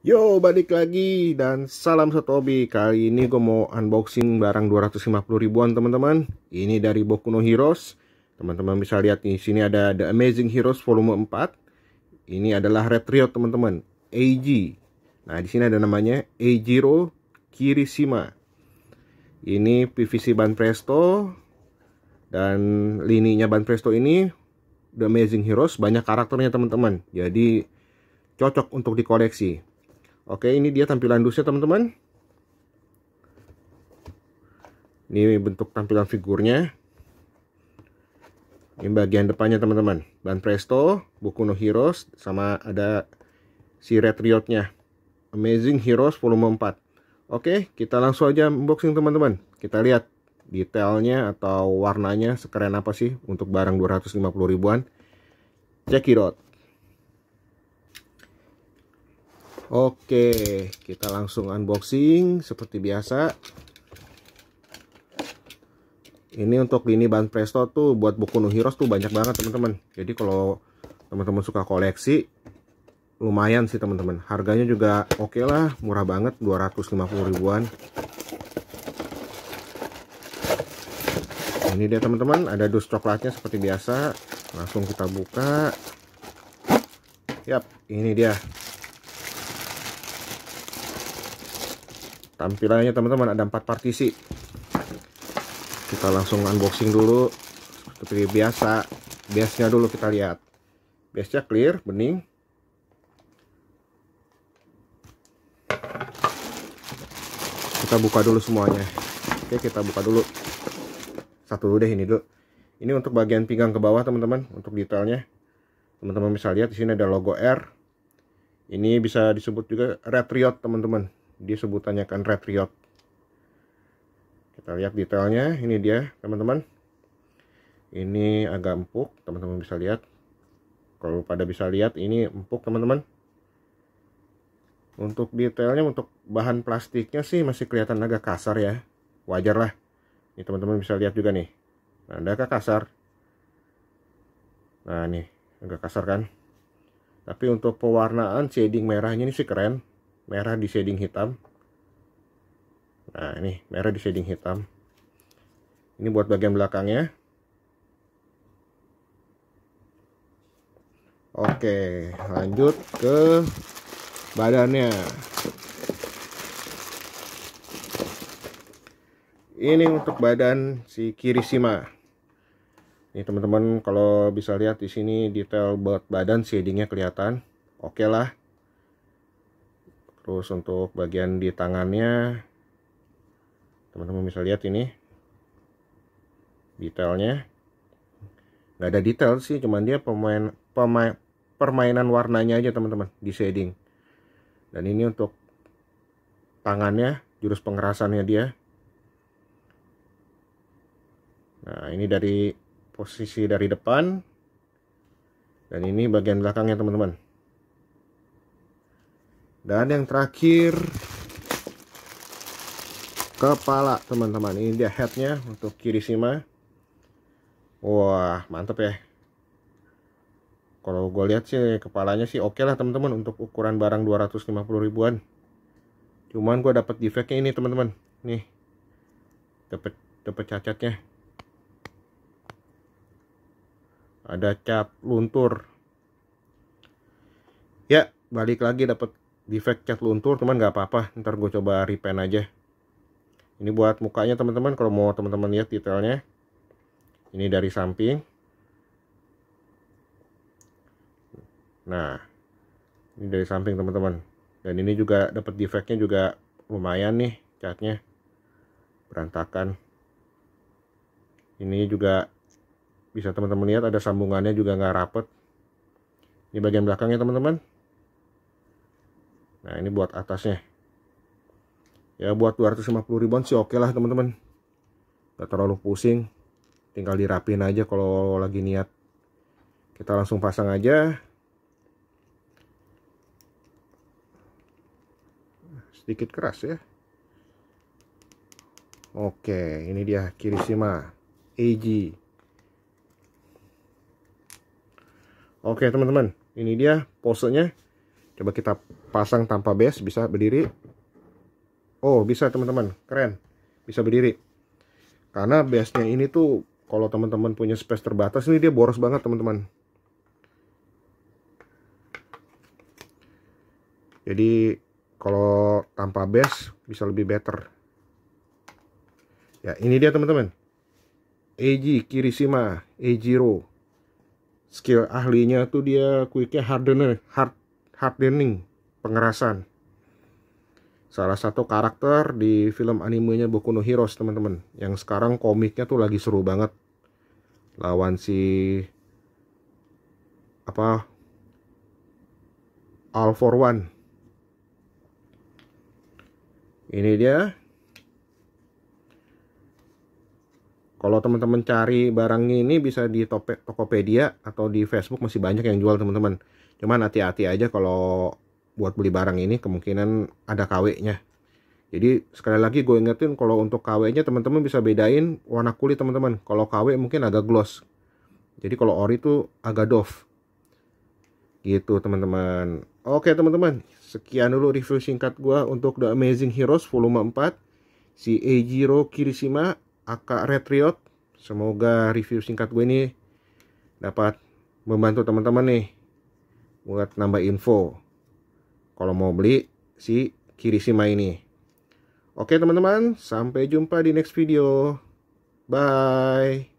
Yo balik lagi dan salam satu hobi Kali ini gue mau unboxing barang 250 ribuan teman-teman. Ini dari Boku no Heroes. Teman-teman bisa lihat di sini ada The Amazing Heroes volume 4 Ini adalah Red Riot teman-teman AG Nah di sini ada namanya Eijiro Kirishima. Ini PVC ban presto. Dan lininya ban presto ini The Amazing Heroes. Banyak karakternya teman-teman. Jadi cocok untuk dikoleksi Oke, ini dia tampilan dusnya teman-teman. Ini bentuk tampilan figurnya. Ini bagian depannya teman-teman. Ban Presto, Boku no Heroes, sama ada si Red Riot-nya. Amazing Heroes volume 4. Oke, kita langsung aja unboxing teman-teman. Kita lihat detailnya atau warnanya sekeren apa sih untuk barang 250 ribuan. Check it out. Oke, kita langsung unboxing seperti biasa. Ini untuk lini ban Presto tuh buat buku no Heroes tuh banyak banget teman-teman. Jadi kalau teman-teman suka koleksi, lumayan sih teman-teman. Harganya juga oke okay lah, murah banget, 250 ribuan. Ini dia teman-teman, ada dus coklatnya seperti biasa. Langsung kita buka. Yap, ini dia tampilannya teman-teman ada empat partisi. Kita langsung unboxing dulu. Seperti biasa biasnya dulu kita lihat. Biasnya clear bening. Kita buka dulu semuanya. Oke kita buka dulu. Satu dulu deh ini dulu. Ini untuk bagian pinggang ke bawah teman-teman untuk detailnya. Teman-teman bisa lihat di sini ada logo R. Ini bisa disebut juga Red Riot teman-teman dia sebutannya kan red riot. Kita lihat detailnya. Ini dia teman-teman. Ini agak empuk teman-teman bisa lihat. Kalau pada bisa lihat ini empuk teman-teman. Untuk detailnya untuk bahan plastiknya sih masih kelihatan agak kasar ya. Wajar lah. Ini teman-teman bisa lihat juga nih. Nah, agak kasar. Nah nih agak kasar kan? Tapi untuk pewarnaan shading merahnya ini sih keren merah di shading hitam. Nah ini merah di shading hitam. Ini buat bagian belakangnya. Oke lanjut ke badannya. Ini untuk badan si Kirishima. Ini teman-teman kalau bisa lihat di sini detail buat badan shadingnya kelihatan. Oke okay lah terus untuk bagian di tangannya teman-teman bisa lihat ini detailnya. Nggak ada detail sih cuman dia pemain pemain permainan warnanya aja teman-teman di shading. Dan ini untuk tangannya jurus pengerasannya dia. Nah ini dari posisi dari depan. Dan ini bagian belakangnya teman-teman dan yang terakhir kepala teman-teman. Ini dia headnya untuk Kirishima wah mantep ya. Kalau gue lihat sih kepalanya sih oke okay lah teman-teman untuk ukuran barang 250 ribuan. Cuman gue dapat defectnya ini teman-teman. Nih dapat dapat cacatnya. Ada cap luntur. Ya balik lagi dapat defect cat luntur teman nggak apa-apa. Ntar gue coba repaint aja. Ini buat mukanya teman-teman. Kalau mau teman-teman lihat detailnya. Ini dari samping. Nah ini dari samping teman-teman. Dan ini juga dapat defectnya juga lumayan nih catnya. Berantakan. Ini juga bisa teman-teman lihat ada sambungannya juga nggak rapet. Ini bagian belakangnya teman-teman nah ini buat atasnya. Ya buat 250 ribuan sih oke lah teman-teman. Gak terlalu pusing. Tinggal dirapin aja kalau lagi niat. Kita langsung pasang aja. Sedikit keras ya. Oke ini dia Kirishima AG oke teman-teman. Ini dia posenya. Coba kita pasang tanpa base bisa berdiri. Oh bisa teman-teman. Keren. Bisa berdiri. Karena base nya ini tuh kalau teman-teman punya space terbatas ini dia boros banget teman-teman. Jadi kalau tanpa base bisa lebih better. Ya ini dia teman-teman. Eiji Kirishima Eijiro skill ahlinya tuh dia quicknya hardener hard hardening pengerasan. Salah satu karakter di film animenya Boku no Heroes teman-teman yang sekarang komiknya tuh lagi seru banget. Lawan si apa All for One. Ini dia. Kalau teman-teman cari barang ini bisa di Tokopedia atau di Facebook masih banyak yang jual teman-teman. Cuman hati-hati aja kalau buat beli barang ini kemungkinan ada KW-nya. Jadi sekali lagi gue ingetin kalau untuk KW-nya teman-teman bisa bedain warna kulit teman-teman. Kalau KW mungkin agak gloss. Jadi kalau ori itu agak doff. Gitu teman-teman. Oke teman-teman, sekian dulu review singkat gue untuk The Amazing Heroes volume 4. Si Eijiro Kirishima Aka Retriot. Semoga review singkat gue ini dapat membantu teman-teman nih buat nambah info. Kalau mau beli si Kirishima ini. Oke teman-teman, sampai jumpa di next video. Bye.